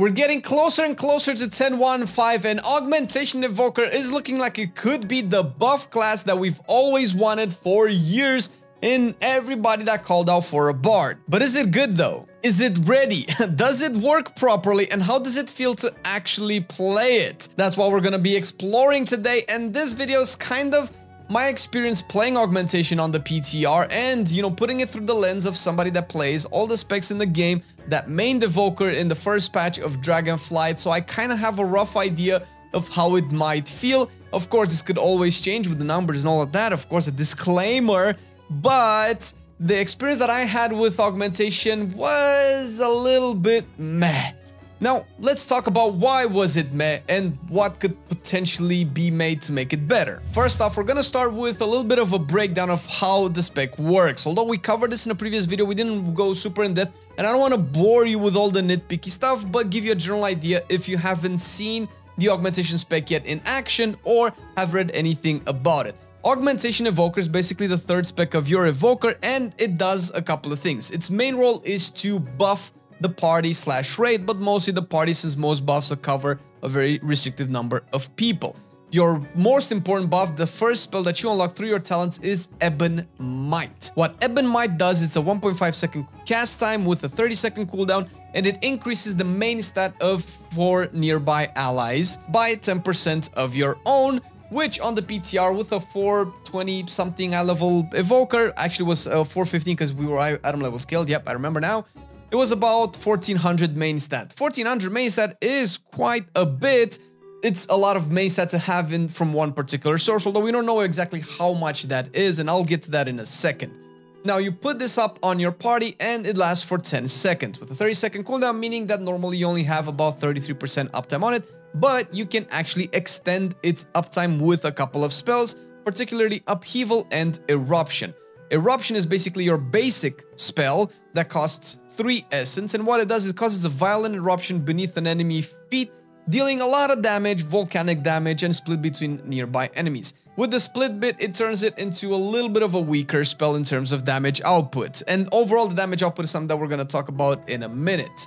We're getting closer and closer to 10.1.5 and Augmentation Evoker is looking like it could be the buff class that we've always wanted for years in everybody that called out for a bard. But is it good though? Is it ready? does it work properly? And how does it feel to actually play it? That's what we're gonna be exploring today and this video is kind of my experience playing augmentation on the PTR and, you know, putting it through the lens of somebody that plays all the specs in the game that mained Evoker in the first patch of Dragonflight, so I kind of have a rough idea of how it might feel. Of course, this could always change with the numbers and all of that, of course, a disclaimer, but the experience that I had with augmentation was a little bit meh. Now, let's talk about why was it meh and what could potentially be made to make it better. First off, we're gonna start with a little bit of a breakdown of how the spec works. Although we covered this in a previous video, we didn't go super in depth and I don't want to bore you with all the nitpicky stuff, but give you a general idea if you haven't seen the augmentation spec yet in action or have read anything about it. Augmentation Evoker is basically the third spec of your Evoker and it does a couple of things. Its main role is to buff the party slash raid, but mostly the party since most buffs cover a very restricted number of people. Your most important buff, the first spell that you unlock through your talents is Ebon Might. What Ebon Might does, it's a 1.5 second cast time with a 30 second cooldown and it increases the main stat of four nearby allies by 10% of your own which on the PTR with a 420 something eye level evoker actually was uh, 415 because we were item level scaled. Yep, I remember now. It was about 1400 main stat. 1400 main stat is quite a bit. It's a lot of main stat to have in from one particular source, although we don't know exactly how much that is, and I'll get to that in a second. Now you put this up on your party and it lasts for 10 seconds with a 30 second cooldown, meaning that normally you only have about 33% uptime on it, but you can actually extend its uptime with a couple of spells, particularly Upheaval and Eruption. Eruption is basically your basic spell that costs 3 essence, and what it does is causes a violent eruption beneath an enemy feet, dealing a lot of damage, volcanic damage, and split between nearby enemies. With the split bit, it turns it into a little bit of a weaker spell in terms of damage output, and overall the damage output is something that we're going to talk about in a minute.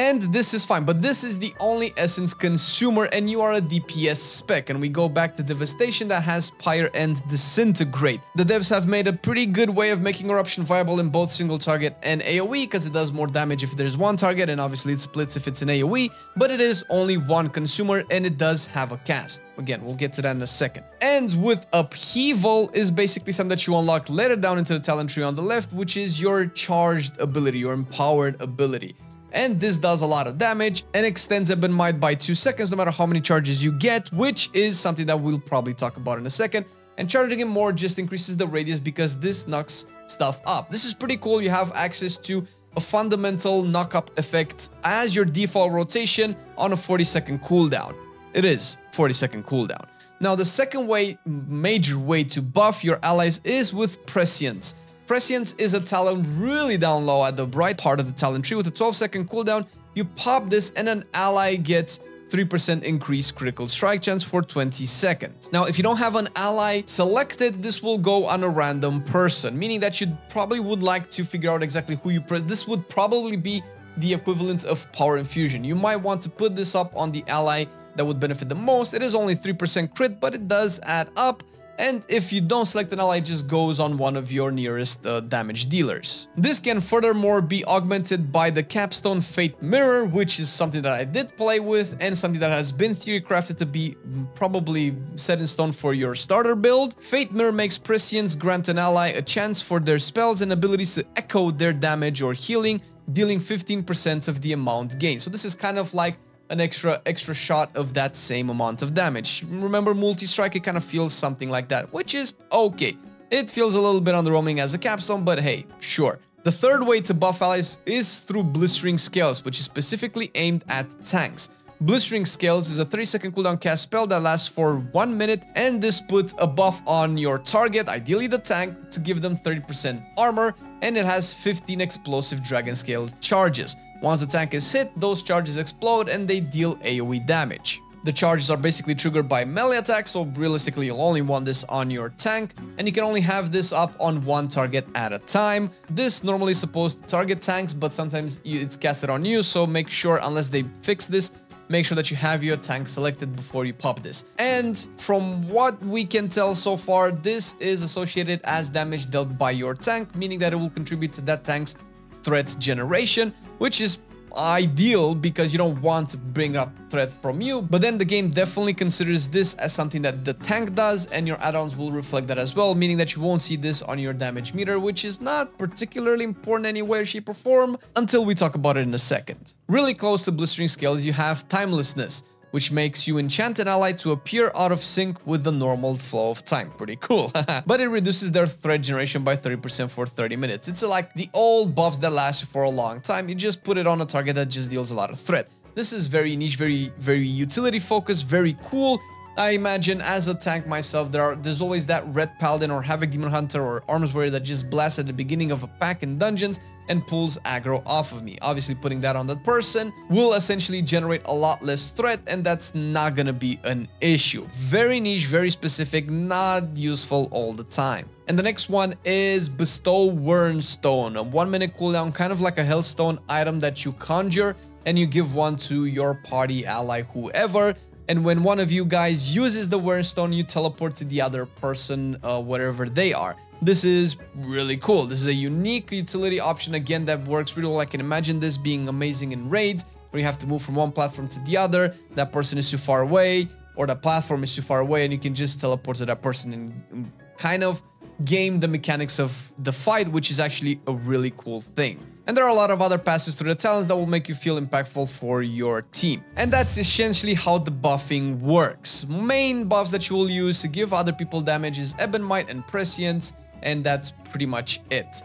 And this is fine, but this is the only essence consumer and you are a DPS spec. And we go back to Devastation that has Pyre and Disintegrate. The devs have made a pretty good way of making Eruption viable in both single target and AoE because it does more damage if there's one target and obviously it splits if it's an AoE, but it is only one consumer and it does have a cast. Again, we'll get to that in a second. And with Upheaval is basically something that you unlock later down into the talent tree on the left, which is your charged ability, your empowered ability and this does a lot of damage and extends Ebon Might by 2 seconds no matter how many charges you get, which is something that we'll probably talk about in a second. And charging it more just increases the radius because this knocks stuff up. This is pretty cool, you have access to a fundamental knock-up effect as your default rotation on a 40 second cooldown. It is 40 second cooldown. Now the second way, major way to buff your allies is with Prescience. Prescience is a talent really down low at the right part of the talent tree with a 12 second cooldown. You pop this and an ally gets 3% increased critical strike chance for 20 seconds. Now, if you don't have an ally selected, this will go on a random person, meaning that you probably would like to figure out exactly who you press. This would probably be the equivalent of power infusion. You might want to put this up on the ally that would benefit the most. It is only 3% crit, but it does add up and if you don't select an ally, it just goes on one of your nearest uh, damage dealers. This can furthermore be augmented by the Capstone Fate Mirror, which is something that I did play with and something that has been theory crafted to be probably set in stone for your starter build. Fate Mirror makes Prescience grant an ally a chance for their spells and abilities to echo their damage or healing, dealing 15% of the amount gained. So this is kind of like an extra extra shot of that same amount of damage. Remember multi-strike, it kind of feels something like that, which is okay. It feels a little bit underwhelming as a capstone, but hey, sure. The third way to buff allies is through Blistering Scales, which is specifically aimed at tanks. Blistering Scales is a 30 second cooldown cast spell that lasts for 1 minute and this puts a buff on your target, ideally the tank, to give them 30% armor and it has 15 explosive dragon scale charges. Once the tank is hit, those charges explode and they deal AoE damage. The charges are basically triggered by melee attacks, so realistically you'll only want this on your tank, and you can only have this up on one target at a time. This normally is supposed to target tanks, but sometimes it's casted on you, so make sure, unless they fix this, make sure that you have your tank selected before you pop this. And from what we can tell so far, this is associated as damage dealt by your tank, meaning that it will contribute to that tank's threat generation, which is ideal because you don't want to bring up threat from you but then the game definitely considers this as something that the tank does and your add-ons will reflect that as well meaning that you won't see this on your damage meter which is not particularly important anywhere shape or form until we talk about it in a second. Really close to blistering scales you have timelessness which makes you enchant an ally to appear out of sync with the normal flow of time. Pretty cool. but it reduces their threat generation by 30% for 30 minutes. It's like the old buffs that last for a long time. You just put it on a target that just deals a lot of threat. This is very niche, very, very utility focused, very cool. I imagine as a tank myself, there are there's always that ret paladin or havoc demon hunter or arms warrior that just blasts at the beginning of a pack in dungeons and pulls aggro off of me. Obviously putting that on that person will essentially generate a lot less threat and that's not gonna be an issue. Very niche, very specific, not useful all the time. And the next one is Bestow Weyrnstone, a one minute cooldown, kind of like a Healthstone item that you conjure and you give one to your party ally, whoever, and when one of you guys uses the Weyrnstone, you teleport to the other person, uh, they are. This is really cool. This is a unique utility option, again, that works really well. I can imagine this being amazing in raids, where you have to move from one platform to the other, that person is too far away, or the platform is too far away, and you can just teleport to that person and kind of game the mechanics of the fight, which is actually a really cool thing. And there are a lot of other passives through the talents that will make you feel impactful for your team. And that's essentially how the buffing works. Main buffs that you will use to give other people damage is Ebon Might and Prescience, and that's pretty much it.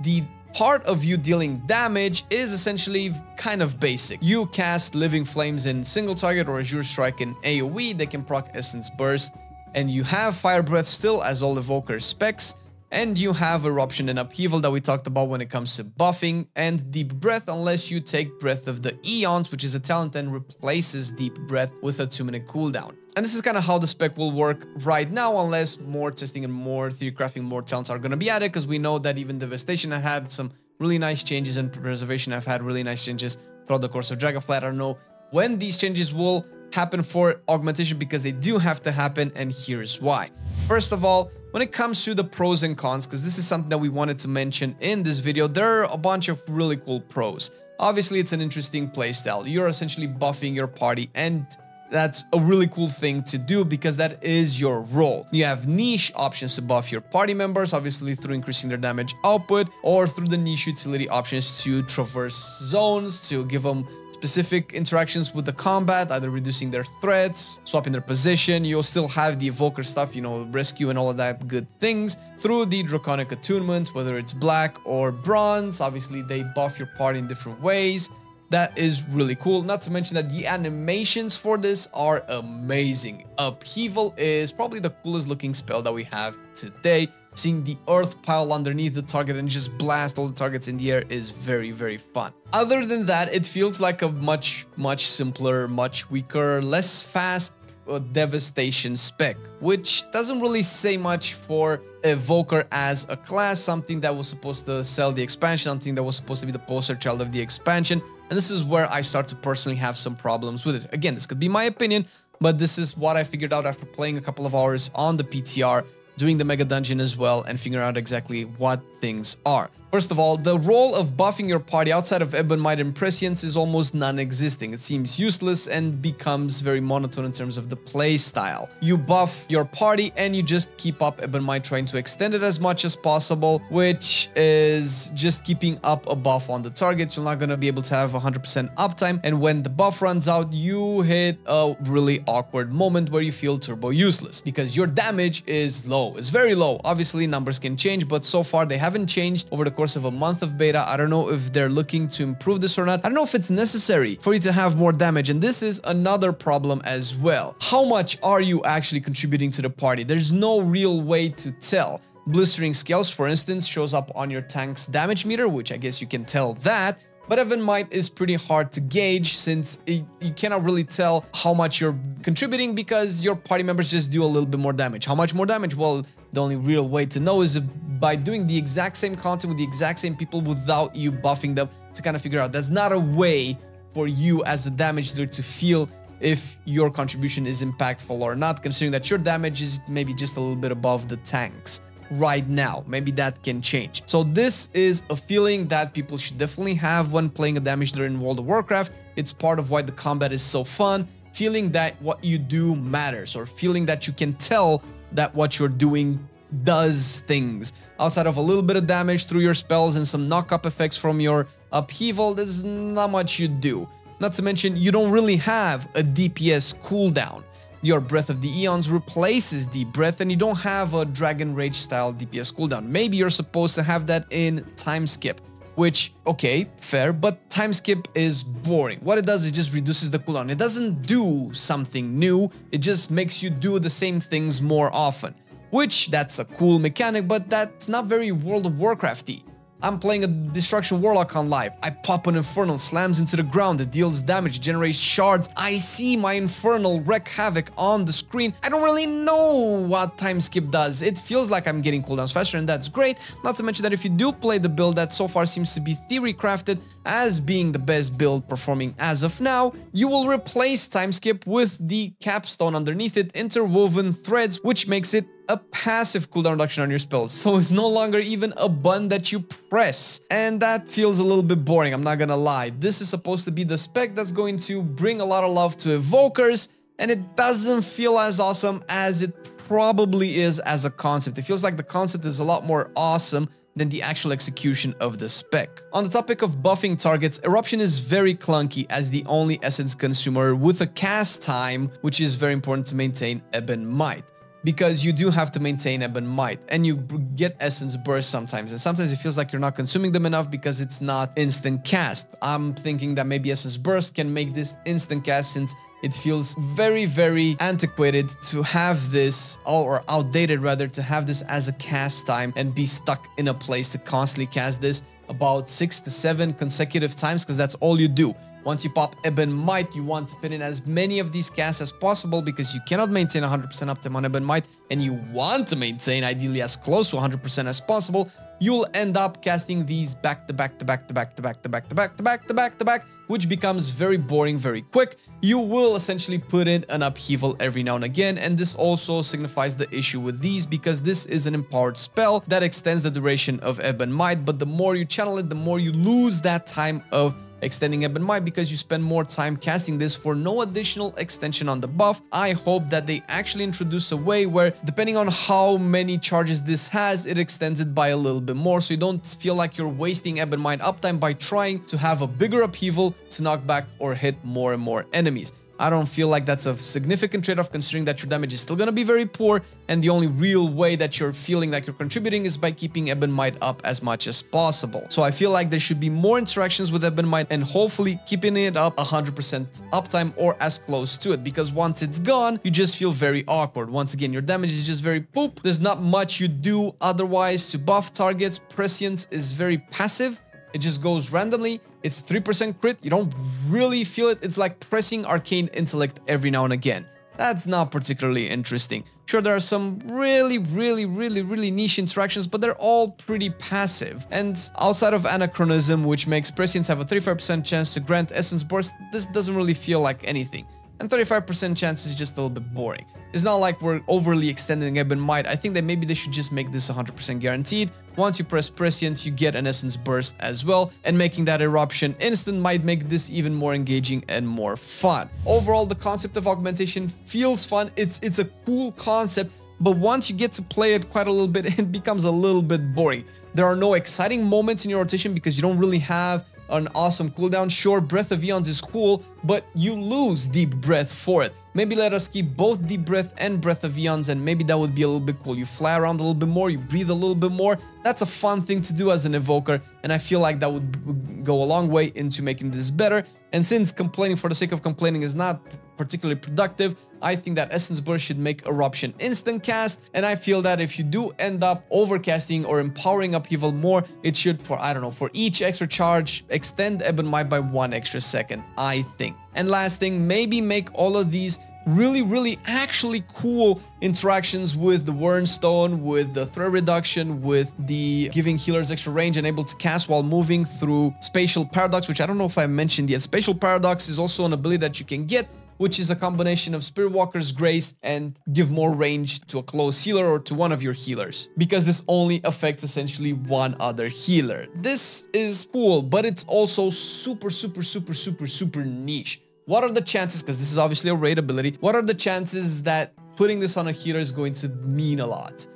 The part of you dealing damage is essentially kind of basic. You cast Living Flames in single target or Azure Strike in AoE, they can proc Essence Burst, and you have Fire Breath still as all Evoker specs, and you have Eruption and Upheaval that we talked about when it comes to buffing and Deep Breath unless you take Breath of the Eons, which is a talent and replaces Deep Breath with a 2 minute cooldown. And this is kind of how the spec will work right now unless more testing and more theory crafting, more talents are going to be added because we know that even Devastation have had some really nice changes and Preservation have had really nice changes throughout the course of Dragonflight. I don't know when these changes will happen for augmentation because they do have to happen and here's why. First of all, when it comes to the pros and cons, because this is something that we wanted to mention in this video, there are a bunch of really cool pros. Obviously, it's an interesting playstyle. You're essentially buffing your party and that's a really cool thing to do because that is your role. You have niche options to buff your party members, obviously through increasing their damage output or through the niche utility options to traverse zones, to give them specific interactions with the combat, either reducing their threats, swapping their position. You'll still have the evoker stuff, you know, rescue and all of that good things through the draconic attunements, whether it's black or bronze. Obviously, they buff your party in different ways. That is really cool. Not to mention that the animations for this are amazing. Upheaval is probably the coolest looking spell that we have today seeing the earth pile underneath the target and just blast all the targets in the air is very, very fun. Other than that, it feels like a much, much simpler, much weaker, less fast uh, devastation spec, which doesn't really say much for Evoker as a class, something that was supposed to sell the expansion, something that was supposed to be the poster child of the expansion. And this is where I start to personally have some problems with it. Again, this could be my opinion, but this is what I figured out after playing a couple of hours on the PTR doing the mega dungeon as well and figure out exactly what things are. First of all, the role of buffing your party outside of Ebon Might and Prescience is almost non-existing. It seems useless and becomes very monotone in terms of the play style. You buff your party and you just keep up Ebon Might trying to extend it as much as possible, which is just keeping up a buff on the targets. You're not going to be able to have 100% uptime. And when the buff runs out, you hit a really awkward moment where you feel turbo useless because your damage is low. It's very low. Obviously, numbers can change, but so far they haven't changed over the course of a month of beta. I don't know if they're looking to improve this or not. I don't know if it's necessary for you to have more damage. And this is another problem as well. How much are you actually contributing to the party? There's no real way to tell. Blistering Scales, for instance, shows up on your tank's damage meter, which I guess you can tell that. But Ebon Might is pretty hard to gauge since it, you cannot really tell how much you're contributing because your party members just do a little bit more damage. How much more damage? Well, the only real way to know is by doing the exact same content with the exact same people without you buffing them to kind of figure out. That's not a way for you as a damage dealer to feel if your contribution is impactful or not, considering that your damage is maybe just a little bit above the tanks right now. Maybe that can change. So this is a feeling that people should definitely have when playing a damage dealer in World of Warcraft. It's part of why the combat is so fun. Feeling that what you do matters or feeling that you can tell that what you're doing does things. Outside of a little bit of damage through your spells and some knock-up effects from your upheaval, there's not much you do. Not to mention, you don't really have a DPS cooldown. Your Breath of the Eons replaces the Breath and you don't have a Dragon Rage style DPS cooldown. Maybe you're supposed to have that in Time Skip, which, okay, fair, but Time Skip is boring. What it does, it just reduces the cooldown. It doesn't do something new, it just makes you do the same things more often. Which, that's a cool mechanic, but that's not very World of Warcrafty. I'm playing a Destruction Warlock on live. I pop an Infernal, slams into the ground, it deals damage, generates shards. I see my Infernal wreak havoc on the screen. I don't really know what time skip does. It feels like I'm getting cooldowns faster and that's great. Not to mention that if you do play the build that so far seems to be theory crafted as being the best build performing as of now, you will replace time skip with the capstone underneath it, interwoven threads, which makes it a passive cooldown reduction on your spells, so it's no longer even a button that you press. And that feels a little bit boring, I'm not gonna lie. This is supposed to be the spec that's going to bring a lot of love to evokers, and it doesn't feel as awesome as it probably is as a concept. It feels like the concept is a lot more awesome than the actual execution of the spec. On the topic of buffing targets, Eruption is very clunky as the only essence consumer with a cast time, which is very important to maintain Ebon Might because you do have to maintain Ebon Might and you get Essence Burst sometimes and sometimes it feels like you're not consuming them enough because it's not instant cast. I'm thinking that maybe Essence Burst can make this instant cast since it feels very, very antiquated to have this, or outdated rather, to have this as a cast time and be stuck in a place to constantly cast this about six to seven consecutive times because that's all you do. Once you pop Ebon Might, you want to fit in as many of these casts as possible because you cannot maintain 100% uptime on Ebon Might and you want to maintain ideally as close to 100% as possible, you'll end up casting these back to back to back to back to back to back to back to back to back to back, which becomes very boring very quick. You will essentially put in an upheaval every now and again, and this also signifies the issue with these because this is an empowered spell that extends the duration of Ebon Might, but the more you channel it, the more you lose that time of extending Ebon Might because you spend more time casting this for no additional extension on the buff. I hope that they actually introduce a way where depending on how many charges this has, it extends it by a little bit more so you don't feel like you're wasting Ebon Might uptime by trying to have a bigger upheaval to knock back or hit more and more enemies. I don't feel like that's a significant trade-off considering that your damage is still gonna be very poor and the only real way that you're feeling like you're contributing is by keeping Ebon Might up as much as possible. So I feel like there should be more interactions with Ebon Might and hopefully keeping it up 100% uptime or as close to it because once it's gone, you just feel very awkward. Once again, your damage is just very poop. There's not much you do otherwise to buff targets. Prescience is very passive it just goes randomly. It's 3% crit. You don't really feel it. It's like pressing Arcane Intellect every now and again. That's not particularly interesting. Sure, there are some really, really, really, really niche interactions, but they're all pretty passive. And outside of Anachronism, which makes Prescience have a 35% chance to grant Essence Burst, this doesn't really feel like anything and 35% chance is just a little bit boring. It's not like we're overly extending Ebon Might. I think that maybe they should just make this 100% guaranteed. Once you press Prescience, you get an Essence Burst as well, and making that Eruption instant might make this even more engaging and more fun. Overall, the concept of augmentation feels fun. It's, it's a cool concept, but once you get to play it quite a little bit, it becomes a little bit boring. There are no exciting moments in your rotation because you don't really have an awesome cooldown. Sure, Breath of Eons is cool, but you lose Deep Breath for it. Maybe let us keep both Deep Breath and Breath of Eons and maybe that would be a little bit cool. You fly around a little bit more, you breathe a little bit more. That's a fun thing to do as an evoker and I feel like that would go a long way into making this better. And since complaining for the sake of complaining is not particularly productive, I think that Essence Burst should make Eruption instant cast, and I feel that if you do end up overcasting or empowering Upheaval more, it should, for I don't know, for each extra charge, extend Ebon Might by one extra second, I think. And last thing, maybe make all of these really, really actually cool interactions with the Warren Weyrnstone, with the threat reduction, with the giving healers extra range and able to cast while moving through Spatial Paradox, which I don't know if I mentioned yet. Spatial Paradox is also an ability that you can get which is a combination of Spirit Walker's Grace and give more range to a close healer or to one of your healers, because this only affects essentially one other healer. This is cool, but it's also super, super, super, super, super niche. What are the chances, because this is obviously a raid ability, what are the chances that putting this on a healer is going to mean a lot?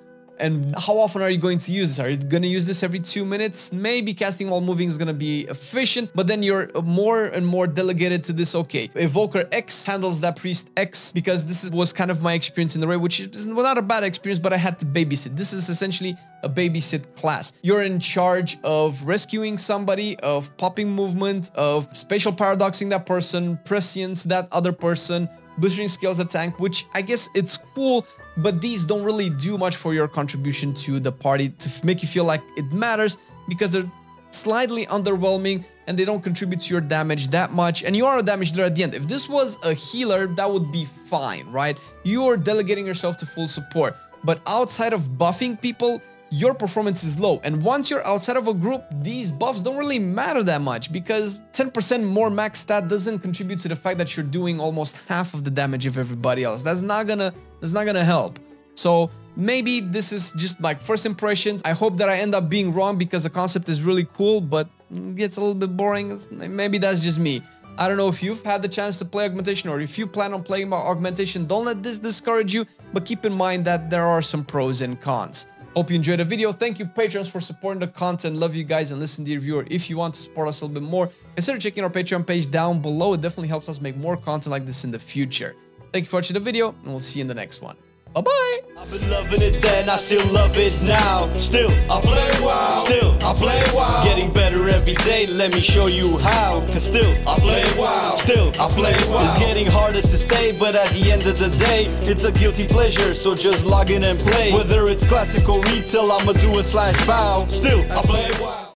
And how often are you going to use this? Are you going to use this every two minutes? Maybe casting while moving is going to be efficient, but then you're more and more delegated to this. Okay, Evoker X handles that Priest X because this is, was kind of my experience in the raid, which is not a bad experience, but I had to babysit. This is essentially a babysit class. You're in charge of rescuing somebody, of popping movement, of spatial paradoxing that person, prescience that other person, boosting skills the tank, which I guess it's cool, but these don't really do much for your contribution to the party to make you feel like it matters because they're slightly underwhelming and they don't contribute to your damage that much and you are a damage dealer at the end. If this was a healer, that would be fine, right? You're delegating yourself to full support. But outside of buffing people, your performance is low. And once you're outside of a group, these buffs don't really matter that much because 10% more max stat doesn't contribute to the fact that you're doing almost half of the damage of everybody else. That's not gonna, that's not gonna help. So maybe this is just my first impressions. I hope that I end up being wrong because the concept is really cool, but it gets a little bit boring. Maybe that's just me. I don't know if you've had the chance to play Augmentation or if you plan on playing Augmentation, don't let this discourage you, but keep in mind that there are some pros and cons. Hope you enjoyed the video. Thank you, patrons, for supporting the content. Love you guys and listen dear viewer. If you want to support us a little bit more, consider checking our Patreon page down below. It definitely helps us make more content like this in the future. Thank you for watching the video, and we'll see you in the next one. Bye-bye. I've been loving it then, I still love it now. Still, I play WoW. Still, I play WoW. Getting better every day, let me show you how. Cause still, I play WoW. Still, I play WoW. It's getting harder to stay, but at the end of the day, it's a guilty pleasure, so just log in and play. Whether it's classical retail, I'ma do a slash bow. Still, I play WoW.